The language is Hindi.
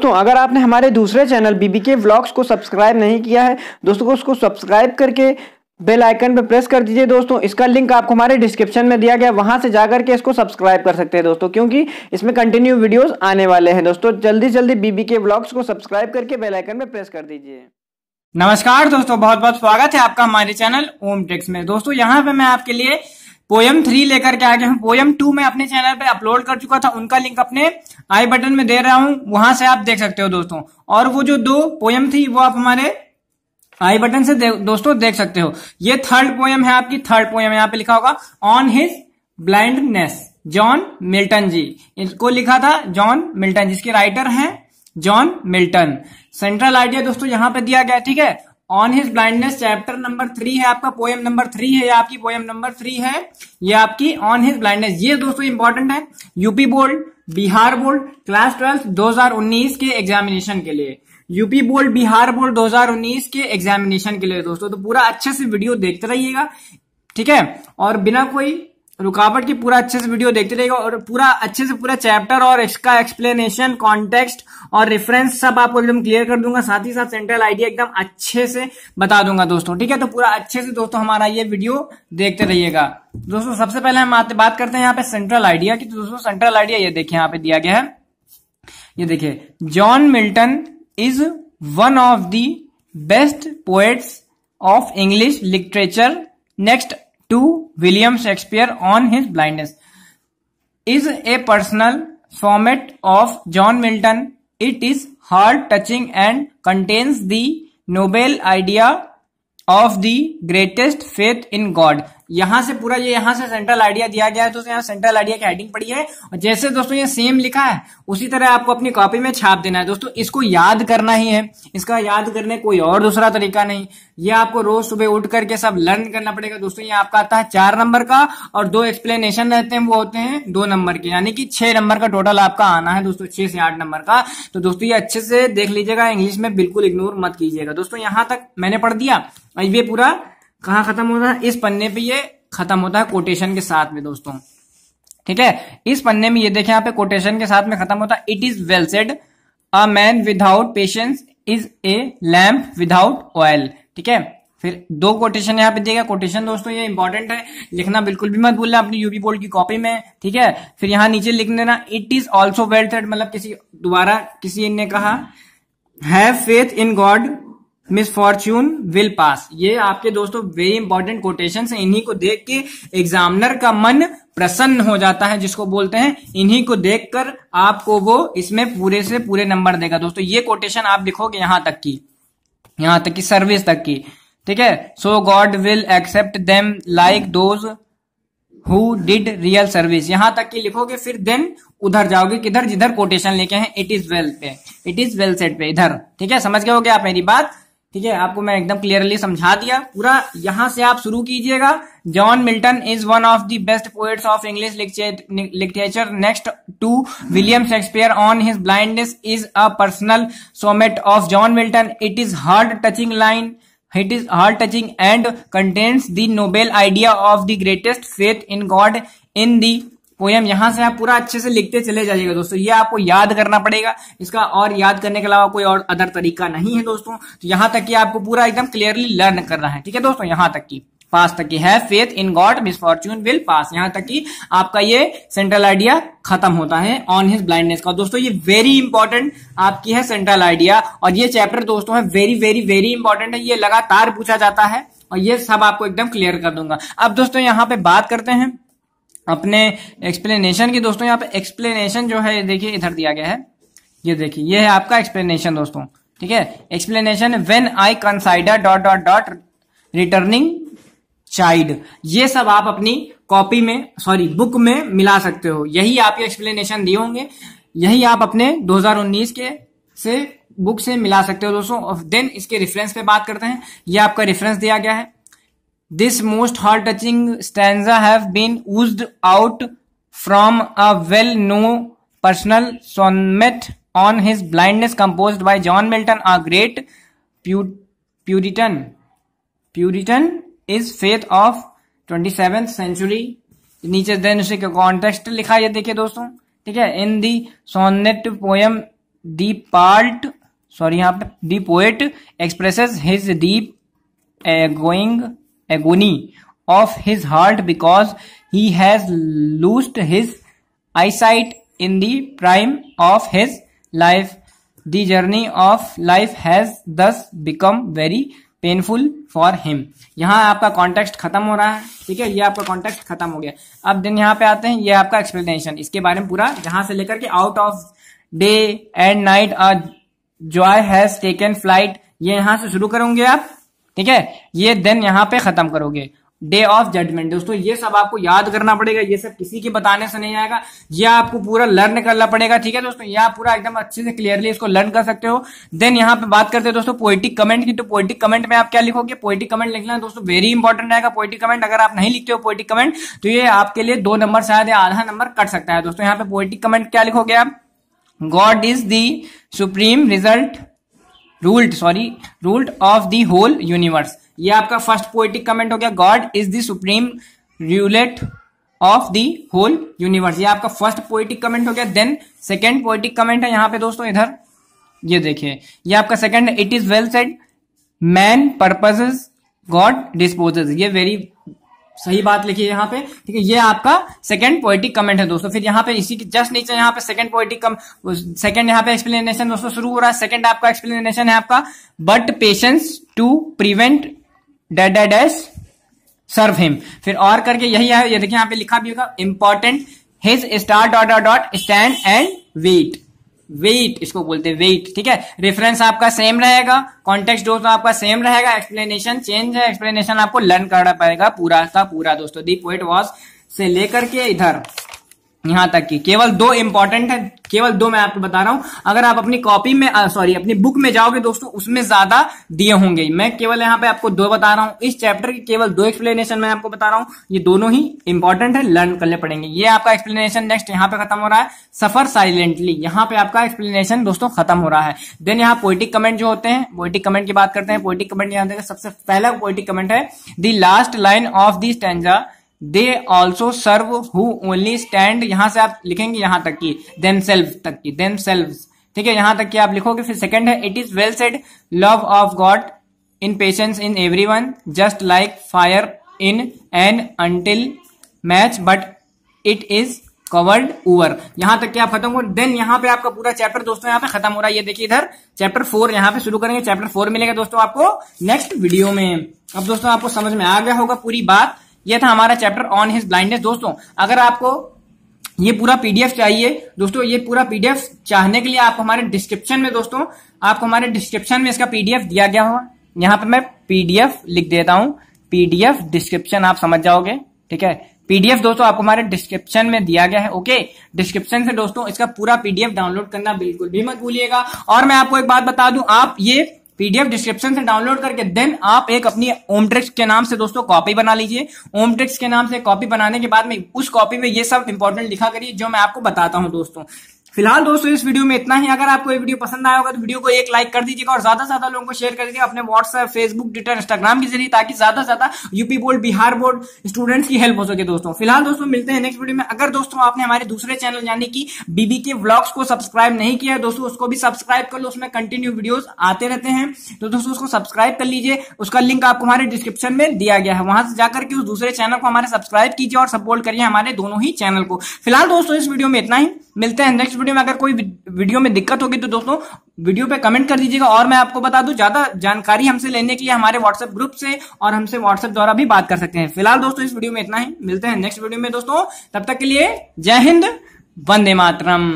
दोस्तों, अगर आपने हमारे दूसरे चैनल बीबी के व्लॉग्स को सब्सक्राइब नहीं किया है, दोस्तों को उसको सब्सक्राइब करके बेल आइकन पर प्रेस कर दीजिए दोस्तों। इसका लिंक आपको हमारे डिस्क्रिप्शन में दिया गया, वहाँ से जाकर के इसको सब्सक्राइब कर सकते हैं दोस्तों, क्योंकि इसमें कंटिन्यू वीडियोस आने वाले हैं। दोस्तों जल्दी जल्दी बीबी के व्लॉग्स को सब्सक्राइब करके बेल आइकन में प्रेस कर दीजिए। नमस्कार दोस्तों बहुत बहुत स्वागत है आपका हमारे चैनल ओम टेक्स में। दोस्तों, यहाँ पे मैं आपके लिए पोयम थ्री लेकर के आ गया हूँ। पोयम टू में अपने चैनल पे अपलोड कर चुका था, उनका लिंक अपने आई बटन में दे रहा हूँ वहाँ से आप देख सकते हो दोस्तों। और वो जो दो पोयम थी वो आप हमारे आई बटन से दे, दोस्तों देख सकते हो। ये थर्ड पोयम है आपकी थर्ड पोयम यहाँ पे लिखा होगा on his blindness John Milton ji. इसको लिखा था जॉन मिल्टन जिसके राइटर हैं जॉन मिल्टन सेंट्रल आइडिया दोस्तों यहाँ पे दिया गया ठीक है? On his blindness chapter number three है आपका पोएम नंबर थ्री है या आपकी पोएम नंबर थ्री है ये आपकी ऑन हिज ब्लाइंडनेस ये दोस्तों इंपॉर्टेंट है। UP board Bihar board class twelfth 2019 के एग्जामिनेशन के लिए। यूपी बोर्ड बिहार बोर्ड 2019 के एग्जामिनेशन के लिए दोस्तों। तो पूरा अच्छे से वीडियो देखते रहिएगा, ठीक है? और बिना कोई रुकावट की पूरा अच्छे से वीडियो देखते रहेगा और पूरा अच्छे से पूरा चैप्टर और इसका एक्सप्लेनेशन कॉन्टेक्स्ट और रेफरेंस सब आपको एकदम क्लियर कर दूँगा। साथ ही साथ सेंट्रल आइडिया एकदम अच्छे से बता दूँगा दोस्तों, ठीक है? तो पूरा अच्छे से दोस्तों हमारा ये वीडियो देखते रहिएगा। दोस्तों, सबसे पहले हम बात करते हैं यहाँ पे सेंट्रल आइडिया की। तो दोस्तों सेंट्रल आइडिया ये देखिए, यहाँ पे दिया गया है। ये देखिए John Milton is one of the best poets of English literature next to William Shakespeare on his blindness is a personal format of John Milton. It is heart touching and contains the noble idea of the greatest faith in God. यहाँ से पूरा ये यहाँ से सेंट्रल आइडिया दिया गया है तो यहाँ सेंट्रल आइडिया की हेडिंग पड़ी है। और जैसे दोस्तों ये सेम लिखा है, उसी तरह आपको अपनी कॉपी में छाप देना है। दोस्तों, इसको याद करना ही है। इसका याद करने कोई और दूसरा तरीका नहीं। ये आपको रोज सुबह उठ करके सब लर्न करना पड़ेगा। दोस्तों, ये आपका आता है चार नंबर का, और दो एक्सप्लेनेशन रहते हैं, वो होते हैं दो नंबर के। यानी कि छह नंबर का टोटल आपका आना है दोस्तों, छह से आठ नंबर का। तो दोस्तों, ये अच्छे से देख लीजिएगा इंग्लिश में बिल्कुल इग्नोर मत कीजिएगा। दोस्तों, यहाँ तक मैंने पढ़ दिया ये पूरा कहाँ खत्म होता है? इस पन्ने पे ये खत्म होता है कोटेशन के साथ में दोस्तों। ठीक है? इस पन्ने में ये देखें यहाँ पे कोटेशन के साथ में खत्म होता है। It is well said a man without patience is a lamp without oil ठीक है? फिर दो कोटेशन यहाँ पे देगा कोटेशन दोस्तों ये इंपॉर्टेंट है। लिखना बिल्कुल भी मत भूलना अपनी यूपी बोर्ड की कॉपी में। ठीक है? फिर यहाँ नीचे लिख देना it is also well said मतलब किसी, दोबारा किसी ने कहा have faith in God misfortune will pass. ये आपके दोस्तों वेरी इंपॉर्टेंट कोटेशन है। इन्हीं को देख के एग्जामिनर का मन प्रसन्न हो जाता है, जिसको बोलते हैं। इन्हीं को देखकर आपको वो इसमें पूरे से पूरे नंबर देगा। दोस्तों, ये कोटेशन आप लिखोगे यहाँ तक की, यहाँ तक की सर्विस तक की। ठीक है? So God will accept them like those who did real service यहाँ तक की लिखोगे, फिर देन उधर जाओगे, किधर जिधर कोटेशन लेके हैं इट इज़ वेल पे। इट इज़ वेल सेट पे, इधर। ठीक है? समझ गए हो गया आप मेरी बात? ठीक है, आपको मैं एकदम क्लियरली समझा दिया। पूरा यहाँ से आप शुरू कीजिएगा। John Milton is one of the best poets of English literature next to, William Shakespeare on his blindness is a personal sonnet of John Milton. It is heart touching line. It is heart touching and contains the noble idea of the greatest faith in God in the poem, यहाँ से आप पूरा अच्छे से लिखते चले जाइएगा दोस्तों। ये आपको याद करना पड़ेगा। इसका और याद करने के अलावा कोई और अदर तरीका नहीं है दोस्तों। तो यहाँ तक कि आपको पूरा एकदम क्लियरली लर्न करना है। ठीक है दोस्तों? यहाँ तक की। पास तक की है। Faith in God misfortune will pass यहाँ तक कि आपका ये सेंट्रल आइडिया खत्म होता है ऑन हिज ब्लाइंडनेस का। दोस्तों, ये वेरी इंपॉर्टेंट आपकी है सेंट्रल आइडिया और ये चैप्टर दोस्तों है वेरी वेरी वेरी इंपॉर्टेंट है। ये लगातार पूछा जाता है। और ये सब आपको एकदम क्लियर कर दूँगा। अब दोस्तों, यहाँ पे बात करते हैं। अपने एक्सप्लेनेशन की, दोस्तों, यहाँ पे एक्सप्लेनेशन जो है, देखिए, इधर दिया गया है। ये देखिए, ये है आपका एक्सप्लेनेशन दोस्तों, ठीक है? Explanation when I consider dot dot dot returning child ये सब आप अपनी कॉपी में सॉरी बुक में मिला सकते हो। यही आपके एक्सप्लेनेशन दिए होंगे। यही आप अपने 2019 के से बुक से मिला सकते हो, दोस्तों। देन इसके रेफरेंस पे बात करते हैं। ये आपका रेफरेंस दिया गया है। This most heart touching stanza have been used out from a well known personal sonnet on his blindness composed by John Milton a great puritan puritan is faith of twenty seventh century नीचे देन उसे कॉन्टेक्स्ट लिखा है देखिये दोस्तों। ठीक है in the sonnet poem the part sorry यहाँ पर the poet expresses his deep going of his heart because he has lost his eyesight in the prime of his life the journey of life has thus become very painful for him यहाँ आपका कॉन्टेक्स्ट खत्म हो रहा है, ठीक है? ये आपका कॉन्टेक्स्ट खत्म हो गया। अब दिन यहाँ पे आते हैं, ये आपका एक्सप्लेनेशन इसके बारे में पूरा यहाँ से लेकर के out of day and night joy has taken flight ये यहाँ से शुरू करोगे आप? ठीक है? ये दिन यहाँ पे खत्म करोगे। डे ऑफ़ जजमेंट दोस्तों, ये सब आपको याद करना पड़ेगा। ये सब किसी के बताने से नहीं आएगा। ये आपको पूरा लर्न करना पड़ेगा, ठीक है दोस्तों? ये आप पूरा एकदम अच्छे से क्लियरली इसको लर्न कर सकते हो। देन यहाँ पे बात करते हैं दोस्तों पोइटिक कमेंट की। तो पोइटिक कमेंट में आप क्या लिखोगे? पोइटिक कमेंट लिखना है दोस्तों वेरी इंपॉर्टेंट रहेगा। पोइटिक कमेंट अगर आप नहीं लिखते हो पोइटिक कमेंट तो ये आपके लिए दो नंबर शायद या आधा नंबर कट सकता है। दोस्तों, यहाँ पे पोइटिक कमेंट क्या लिखोगे आप? God is the supreme result ruled sorry ruled of the whole universe ये आपका फ़र्स्ट पोइटिक कमेंट हो गया। God is the supreme ruler of the whole universe ये आपका फ़र्स्ट पोइटिक कमेंट हो गया। देन सेकेंड पोइटिक कमेंट है यहाँ पे दोस्तों, इधर। ये देखिए। ये आपका second it is well said man purposes God disposes ये वेरी सही बात लिखी है यहाँ पे। ठीक है, ये आपका सेकंड पोइटिक कमेंट है दोस्तों। फिर यहाँ पे इसी के जस्ट नीचे यहाँ पे सेकंड पोइटिक कम सेकंड यहाँ पे एक्सप्लेनेशन दोस्तों शुरू हो रहा है। सेकंड आपका एक्सप्लेनेशन है आपका but patience to prevent dead dash serve him फिर और करके यही है, ये देखिए यहाँ पे लिखा भी होगा important his star dot dot dot stand and wait wait, इसको बोलते हैं वेट, ठीक है? रेफरेंस आपका सेम रहेगा कॉन्टेक्स्ट दोस्तों आपका सेम रहेगा एक्सप्लेनेशन चेंज है एक्सप्लेनेशन आपको लर्न करना पड़ेगा पूरा का पूरा, दोस्तों। दी पोइट वॉज़ से लेकर के इधर। यहाँ तक की केवल दो इंपॉर्टेंट है, केवल दो मैं आपको बता रहा हूँ। अगर आप अपनी कॉपी में सॉरी अपनी बुक में जाओगे दोस्तों, उसमें ज़्यादा दिए होंगे। मैं केवल यहाँ पे आपको दो बता रहा हूँ। इस चैप्टर की केवल दो एक्सप्लेनेशन मैं आपको बता रहा हूँ। ये दोनों ही इंपॉर्टेंट है लर्न करने पड़ेंगे। ये आपका एक्सप्लेनेशन नेक्स्ट यहाँ पे खत्म हो रहा है। सफ़र साइलेंटली यहाँ पे आपका एक्सप्लेनेशन दोस्तों खत्म हो रहा है। देन यहाँ पोइटिक कमेंट जो होते हैं पोइटिक कमेंट की बात करते हैं। पोइटिक कमेंट यहाँ सबसे पहला पोइटिक कमेंट है the last line of the stanza they also serve who only stand यहाँ से आप लिखेंगे यहाँ तक की देम सेल्व तक की देम सेल्व ठीक है, यहाँ तक की आप लिखोगे, फिर सेकंड है it is well said love of God in patience in every one just like fire in an until match but it is covered over यहाँ तक क्या खत्म हो देन यहाँ पे आपका पूरा चैप्टर दोस्तों यहाँ पे खत्म हो रहा है। ये देखिए इधर चैप्टर फोर यहाँ पे शुरू करेंगे चैप्टर फोर मिलेगा दोस्तों आपको नेक्स्ट वीडियो में। अब दोस्तों आपको समझ में आ गया होगा पूरी बात। ये था हमारा चैप्टर ऑन हिज ब्लाइंडनेस दोस्तों, अगर आपको ये पूरा पीडीएफ चाहिए, दोस्तों, ये पूरा पीडीएफ चाहने के लिए आपको हमारे डिस्क्रिप्शन में, दोस्तों, आपको हमारे डिस्क्रिप्शन में इसका पीडीएफ दिया गया होगा। यहाँ पे मैं पीडीएफ लिख देता हूँ। पीडीएफ डिस्क्रिप्शन आप समझ जाओगे, ठीक है? पीडीएफ दोस्तों, आपको हमारे डिस्क्रिप्शन में दिया गया है ओके डिस्क्रिप्शन से, दोस्तों, इसका पूरा पीडीएफ डाउनलोड करना बिल्कुल भी मत भूलिएगा। और मैं आपको एक बात बता दूँ, आप ये पीडीएफ डिस्क्रिप्शन से डाउनलोड करके देन आप एक अपनी ओमट्रिक्स के नाम से दोस्तों कॉपी बना लीजिए। ओमट्रिक्स के नाम से कॉपी बनाने के बाद में उस कॉपी में ये सब इंपॉर्टेंट लिखा करिए, जो मैं आपको बताता हूँ दोस्तों। फ़िलहाल दोस्तों, इस वीडियो में इतना ही। अगर आपको ये वीडियो पसंद आया होगा तो वीडियो को एक लाइक कर दीजिएगा और ज़्यादा से ज़्यादा लोगों को शेयर कर दीजिएगा अपने व्हाट्सएप फेसबुक ट्विटर इंस्टाग्राम के ज़रिए, ताकि ज़्यादा से ज़्यादा UP board Bihar board students की हेल्प हो सके दोस्तों। फ़िलहाल दोस्तों, मिलते हैं नेक्स्ट वीडियो में। अगर दोस्तों, आपने हमारे दूसरे चैनल यानी कि बीबी के व्लॉग्स को सब्सक्राइब नहीं किया है, दोस्तों, उसको भी सब्सक्राइब कर लो। उसमें कंटिन्यू वीडियो आते रहते हैं। तो दोस्तों, उसको सब्सक्राइब कर लीजिए। उसका लिंक आपको हमारे डिस्क्रिप्शन में दिया गया है। वहाँ से जाकर के उस दूसरे चैनल को हमारे सब्सक्राइब कीजिए और सपोर्ट करिए हमारे दोनों ही चैनल को। फ़िलहाल दोस्तों, इस वीडियो में इतना ही। मिलते हैं नेक्स्ट वीडियो में अगर कोई वीडियो में दिक्कत होगी तो दोस्तों, वीडियो पे कमेंट कर दीजिएगा और मैं आपको बता दूँ, ज़्यादा जानकारी हमसे लेने के लिए हमारे व्हाट्सएप ग्रुप से और हमसे व्हाट्सएप द्वारा भी बात कर सकते हैं। फ़िलहाल दोस्तों, इस वीडियो में इतना ही। मिलते हैं नेक्स्ट वीडियो में दोस्तों। तब तक के लिए जय हिंद, वंदे मातरम।